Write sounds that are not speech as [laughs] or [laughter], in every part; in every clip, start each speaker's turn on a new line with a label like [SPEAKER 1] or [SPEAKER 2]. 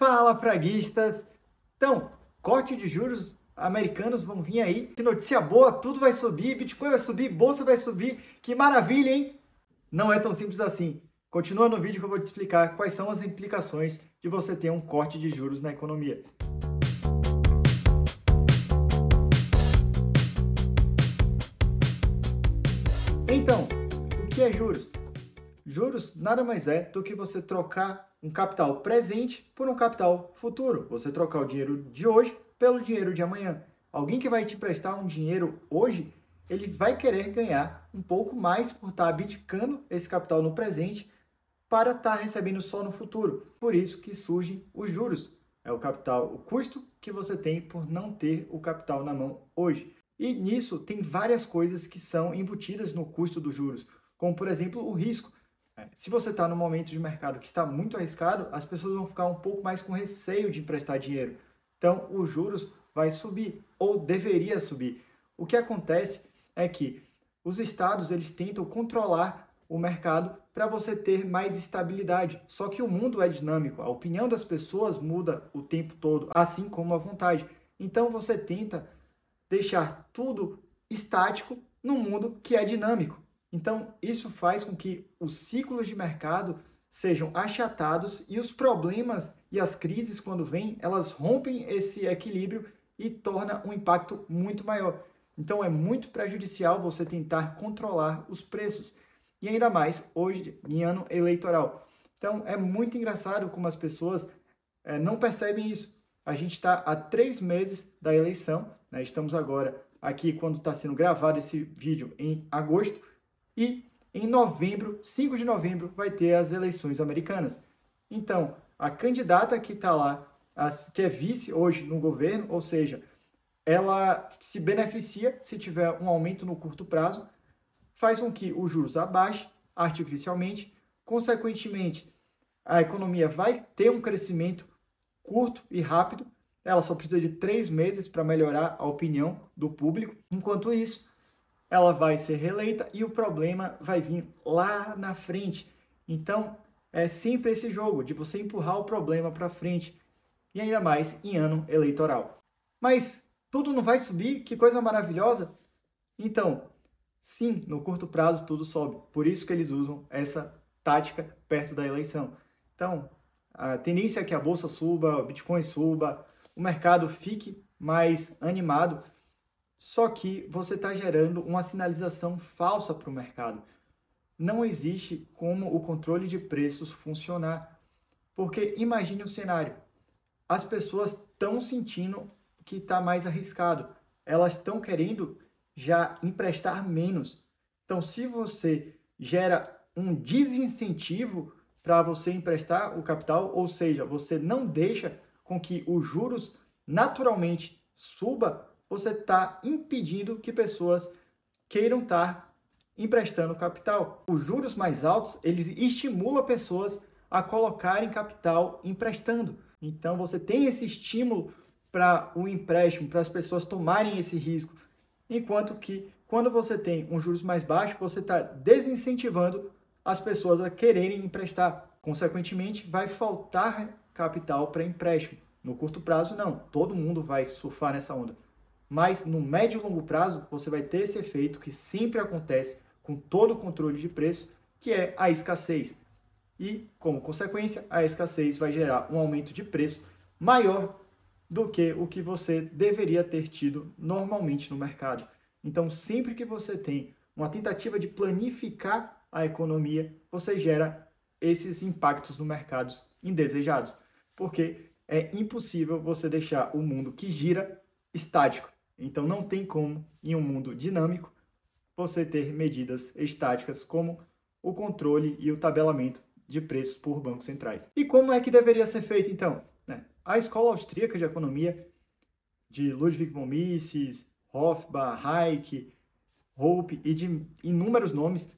[SPEAKER 1] Fala, fraguistas! Então, corte de juros americanos vão vir aí. Que notícia boa, tudo vai subir, Bitcoin vai subir, bolsa vai subir. Que maravilha, hein? Não é tão simples assim. Continua no vídeo que eu vou te explicar quais são as implicações de você ter um corte de juros na economia. Então, o que é juros? Juros nada mais é do que você trocar um capital presente por um capital futuro. Você trocar o dinheiro de hoje pelo dinheiro de amanhã. Alguém que vai te prestar um dinheiro hoje, ele vai querer ganhar um pouco mais por estar abdicando esse capital no presente para estar recebendo só no futuro. Por isso que surgem os juros. É o capital, o custo que você tem por não ter o capital na mão hoje. E nisso tem várias coisas que são embutidas no custo dos juros, como por exemplo o risco. Se você está no momento de mercado que está muito arriscado, as pessoas vão ficar um pouco mais com receio de emprestar dinheiro. Então, os juros vai subir ou deveria subir. O que acontece é que os estados eles tentam controlar o mercado para você ter mais estabilidade. Só que o mundo é dinâmico, a opinião das pessoas muda o tempo todo, assim como a vontade. Então você tenta deixar tudo estático num mundo que é dinâmico. Então, isso faz com que os ciclos de mercado sejam achatados e os problemas e as crises, quando vêm, elas rompem esse equilíbrio e torna um impacto muito maior. Então, é muito prejudicial você tentar controlar os preços. E ainda mais hoje, em ano eleitoral. Então, é muito engraçado como as pessoas é, não percebem isso. A gente está há três meses da eleição, né? estamos agora aqui quando está sendo gravado esse vídeo em agosto, e em novembro, 5 de novembro, vai ter as eleições americanas. Então, a candidata que está lá, que é vice hoje no governo, ou seja, ela se beneficia se tiver um aumento no curto prazo, faz com que os juros abaixe artificialmente, consequentemente, a economia vai ter um crescimento curto e rápido, ela só precisa de três meses para melhorar a opinião do público. Enquanto isso, ela vai ser reeleita e o problema vai vir lá na frente. Então, é sempre esse jogo de você empurrar o problema para frente e ainda mais em ano eleitoral. Mas tudo não vai subir? Que coisa maravilhosa! Então, sim, no curto prazo tudo sobe. Por isso que eles usam essa tática perto da eleição. Então, a tendência é que a bolsa suba, o Bitcoin suba, o mercado fique mais animado só que você está gerando uma sinalização falsa para o mercado. Não existe como o controle de preços funcionar. Porque imagine o cenário: as pessoas estão sentindo que está mais arriscado, elas estão querendo já emprestar menos. Então, se você gera um desincentivo para você emprestar o capital, ou seja, você não deixa com que os juros naturalmente suba, você está impedindo que pessoas queiram estar tá emprestando capital. Os juros mais altos, eles estimulam pessoas a colocarem capital emprestando. Então você tem esse estímulo para o empréstimo, para as pessoas tomarem esse risco. Enquanto que quando você tem um juros mais baixo, você está desincentivando as pessoas a quererem emprestar. Consequentemente, vai faltar capital para empréstimo. No curto prazo, não. Todo mundo vai surfar nessa onda. Mas no médio e longo prazo, você vai ter esse efeito que sempre acontece com todo o controle de preço, que é a escassez. E, como consequência, a escassez vai gerar um aumento de preço maior do que o que você deveria ter tido normalmente no mercado. Então, sempre que você tem uma tentativa de planificar a economia, você gera esses impactos no mercado indesejados, porque é impossível você deixar o mundo que gira estático. Então não tem como, em um mundo dinâmico, você ter medidas estáticas como o controle e o tabelamento de preços por bancos centrais. E como é que deveria ser feito então? Né? A escola austríaca de economia de Ludwig von Mises, Hofbauer, Hayek, Hope e de inúmeros nomes,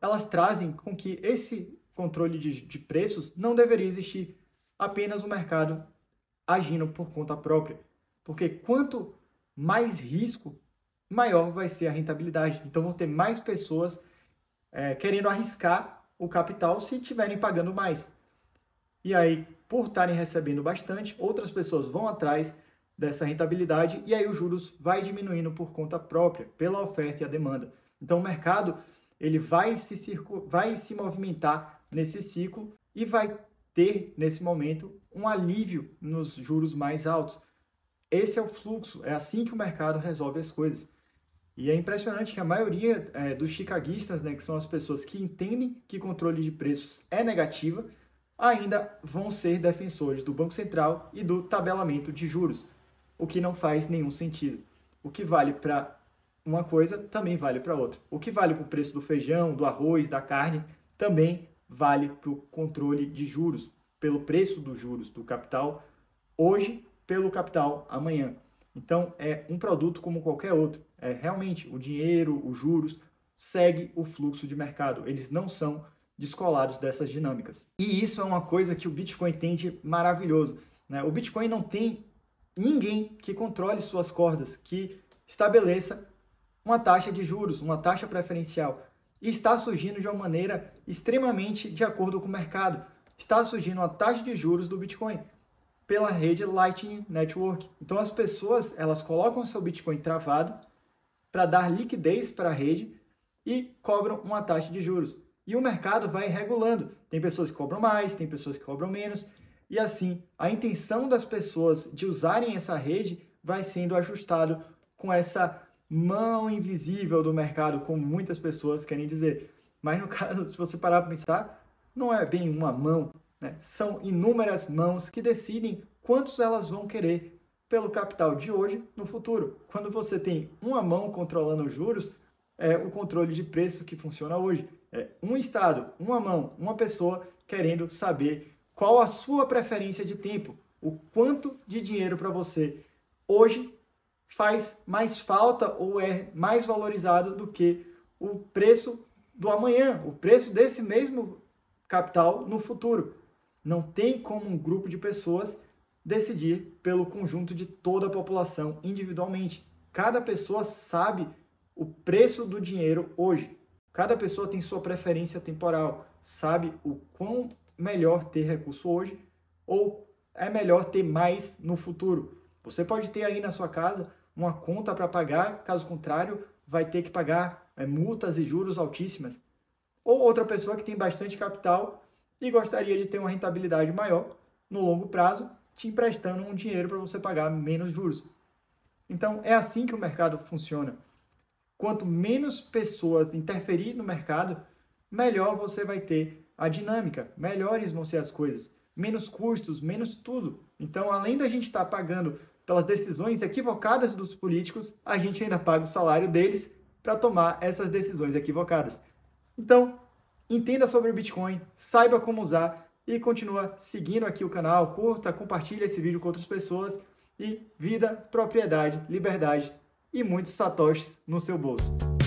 [SPEAKER 1] elas trazem com que esse controle de, de preços não deveria existir, apenas o mercado agindo por conta própria. Porque quanto mais risco, maior vai ser a rentabilidade. Então vão ter mais pessoas é, querendo arriscar o capital se estiverem pagando mais. E aí, por estarem recebendo bastante, outras pessoas vão atrás dessa rentabilidade e aí os juros vai diminuindo por conta própria, pela oferta e a demanda. Então o mercado ele vai se, circu... vai se movimentar nesse ciclo e vai ter nesse momento um alívio nos juros mais altos. Esse é o fluxo, é assim que o mercado resolve as coisas. E é impressionante que a maioria é, dos chicaguistas, né, que são as pessoas que entendem que controle de preços é negativa, ainda vão ser defensores do Banco Central e do tabelamento de juros, o que não faz nenhum sentido. O que vale para uma coisa também vale para outra. O que vale para o preço do feijão, do arroz, da carne, também vale para o controle de juros, pelo preço dos juros do capital hoje, pelo capital amanhã. Então, é um produto como qualquer outro. É realmente o dinheiro, os juros, segue o fluxo de mercado. Eles não são descolados dessas dinâmicas. E isso é uma coisa que o Bitcoin tem de maravilhoso. Né? O Bitcoin não tem ninguém que controle suas cordas, que estabeleça uma taxa de juros, uma taxa preferencial. E está surgindo de uma maneira extremamente de acordo com o mercado. Está surgindo uma taxa de juros do Bitcoin pela rede Lightning Network. Então as pessoas elas colocam seu Bitcoin travado para dar liquidez para a rede e cobram uma taxa de juros. E o mercado vai regulando. Tem pessoas que cobram mais, tem pessoas que cobram menos. E assim, a intenção das pessoas de usarem essa rede vai sendo ajustado com essa mão invisível do mercado, como muitas pessoas querem dizer. Mas no [laughs] caso, se você parar para pensar, não é bem uma mão, né? São inúmeras mãos que decidem quantos elas vão querer pelo capital de hoje no futuro. Quando você tem uma mão controlando os juros, é o controle de preço que funciona hoje. É um estado, uma mão, uma pessoa querendo saber qual a sua preferência de tempo, o quanto de dinheiro para você hoje faz mais falta ou é mais valorizado do que o preço do amanhã, o preço desse mesmo capital no futuro. Não tem como um grupo de pessoas decidir pelo conjunto de toda a população individualmente. Cada pessoa sabe o preço do dinheiro hoje. Cada pessoa tem sua preferência temporal, sabe o quão melhor ter recurso hoje ou é melhor ter mais no futuro. Você pode ter aí na sua casa uma conta para pagar, caso contrário, vai ter que pagar é, multas e juros altíssimas. Ou outra pessoa que tem bastante capital e gostaria de ter uma rentabilidade maior no longo prazo, te emprestando um dinheiro para você pagar menos juros. Então, é assim que o mercado funciona. Quanto menos pessoas interferir no mercado, melhor você vai ter a dinâmica, melhores vão ser as coisas, menos custos, menos tudo. Então, além da gente estar tá pagando pelas decisões equivocadas dos políticos, a gente ainda paga o salário deles para tomar essas decisões equivocadas. Então, entenda sobre o Bitcoin, saiba como usar e continua seguindo aqui o canal, curta, compartilha esse vídeo com outras pessoas e vida, propriedade, liberdade e muitos satoshis no seu bolso.